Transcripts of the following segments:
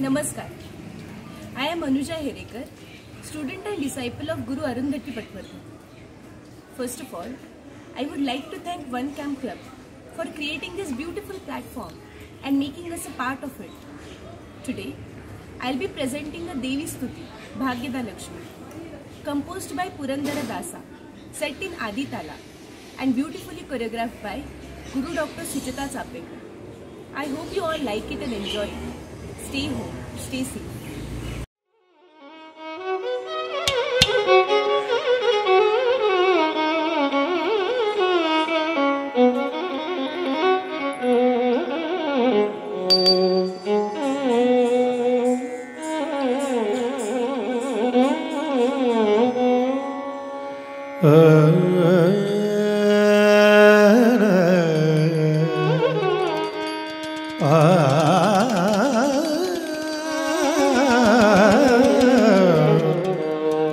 नमस्कार I am Anuja Herekar student and disciple of Guru Arundhati Patwardhan first of all I would like to thank one camp club for creating this beautiful platform and making us a part of it today I will be presenting a devi stuti Bhagyada Lakshmi composed by Purandara Dasa set in Adi Tala and beautifully choreograph by Guru doctor Suchita Sapekar. I hope you all like it and enjoy. Stay home. Stay safe. Uh, uh.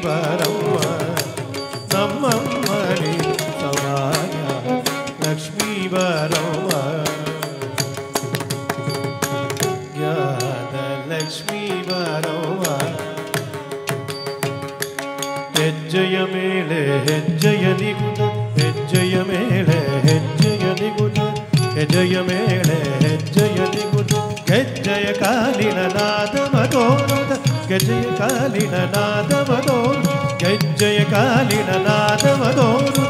Lakshmi ಬರಮ್ಮ ನಮ್ಮಮ್ಮ ನೀಸುವಾಗ ಲಕ್ಷ್ಮೀ ಬರಮ್ಮ ಜ್ಞಾನ ಲಕ್ಷ್ಮೀ ಬರವ್ವ ಹೆಜ್ಜೆಯ ಮೇಲೆ ಹೆಜ್ಜೆಯ ನಿಗುದ ಹೆಜ್ಜೆಯ ಮೇಲೆ ಹೆಜ್ಜೆಯ ನಿಗುದ ಹೆಜ್ಜೆಯ ಮೇಲೆ ಹೆಜ್ಜೆಯ ನಿಗುದ ಗೆಜ್ಜೆಯ ಕಾಲಿನ ನಾದ ಮದೋರುದ ಗೆಜ್ಜೆಯ ಕಾಲಿನ ನಾದ ಮದೋರು ಗೆಜ್ಜೆಯ ಕಾಲಿನ ನಾದ ಮದೋರುದ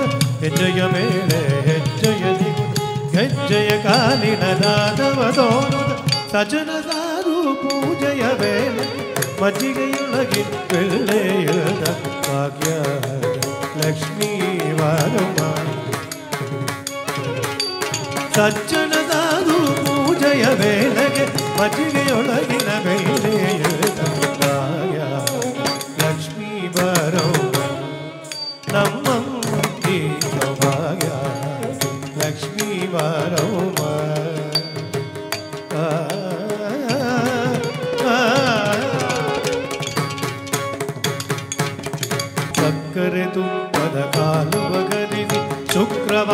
ಹೆಜ್ಜೆಯ ಮೇಲೆ ಹೆಜ್ಜೆಯ ನಿಗುದ ಹೆಜ್ಜೆಯ ಕಾಲಿನ ನಾದ ಮದೋರುದ ಸಜನ ಸಾರು ಪೂಜೆಯ ವೇಳೆ ಮಜ್ಜಿಗೆಯೊಳಗಿ ಬೆಳ್ಳೆಯದ ಭಾಗ್ಯ ಲಕ್ಷ್ಮೀ ವಾರಮ್ಮ ಸಜ್ಜನದಾರು ಪೂಜೆಯ ವೇಳೆಗೆ ಮಜ್ಜಿಗೆಯೊಳಗಿನ ಬೆಳ್ಳೆಯದ